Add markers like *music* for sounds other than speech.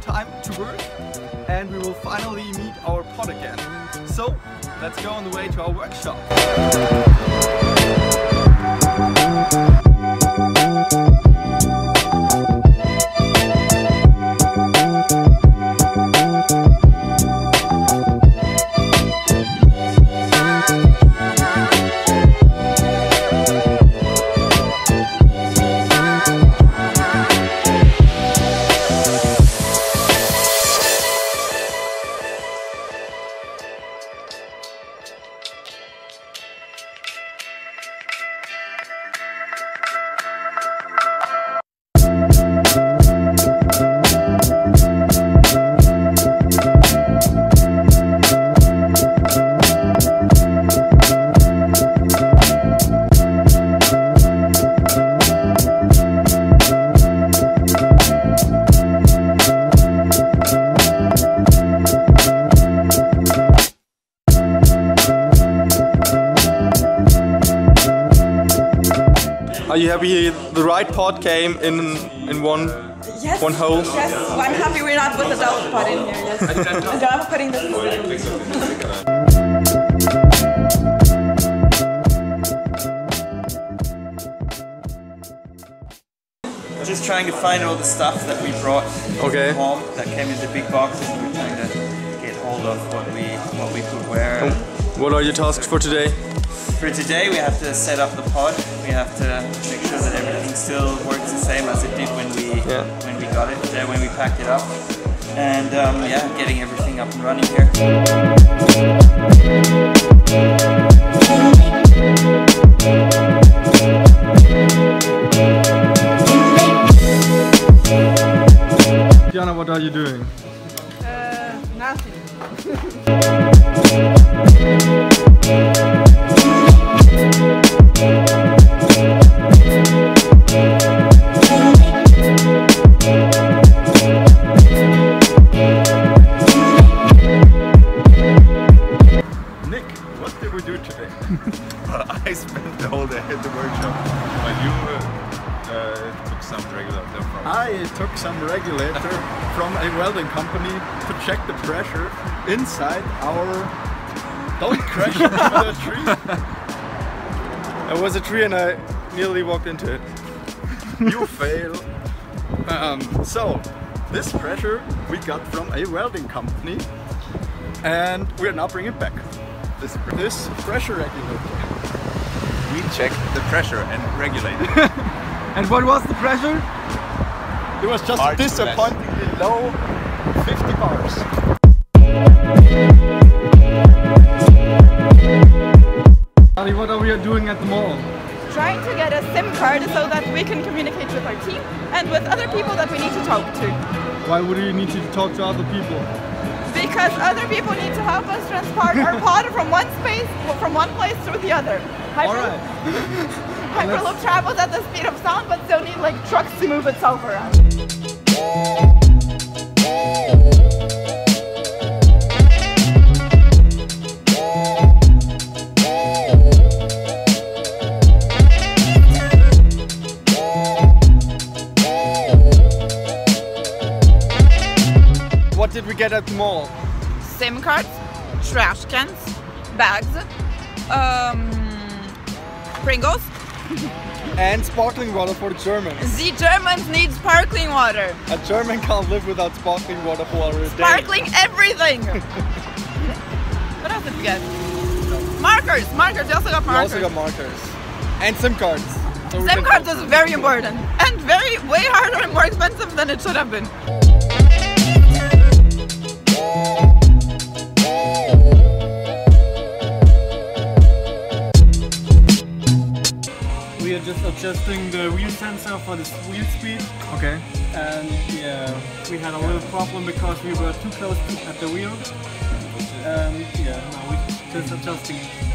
time to work and we will finally meet our pod again. So let's go on the way to our workshop. You happy the right pod came in in one Yes. one hole? Yes. Well, I'm happy we're not with the double pot in here. Yes. and *laughs* I'm putting this. Just trying to find all the stuff that we brought Okay. home that came in the big boxes. We're trying to get hold of what we what we could wear. What are your tasks for today? For today, we have to set up the pod. We have to make sure that everything still works the same as it did when we Yeah. when we got it, uh, when we packed it up. And um, yeah, getting everything up and running here. Diana, what are you doing? Uh, nothing. *laughs* some regulator from. I took some regulator *laughs* from a welding company to check the pressure inside our. Don't crash into the *laughs* tree. There was a tree and I nearly walked into it. *laughs* You fail. Um, so, this pressure we got from a welding company, and we're now bringing it back. This, this pressure regulator. We checked the pressure and regulated. And what was the pressure? It was just Hard to disappointingly low 50 bars. Ali, what are we doing at the mall? Trying to get a SIM card so that we can communicate with our team and with other people that we need to talk to. Why would you need to talk to other people? Because other people need to help us transport our *laughs* pod from one space, from one place to the other. Hyper- Alright. Hyperloop travels at the speed of sound, but still need like trucks to move itself around. What did we get at the mall? SIM cards, trash cans, bags, um, Pringles. *laughs* And sparkling water for the Germans. The Germans need sparkling water. A German can't live without sparkling water for a day. Sparkling everything. *laughs* what else did we get? Markers, markers. You also got We markers. also got markers. And SIM cards. So SIM cards is very important and very way harder and more expensive than it should have been. Adjusting the wheel sensor for the wheel speed. Okay. and yeah, we had a little problem because we were too close to, at the wheel. And yeah, now we're just adjusting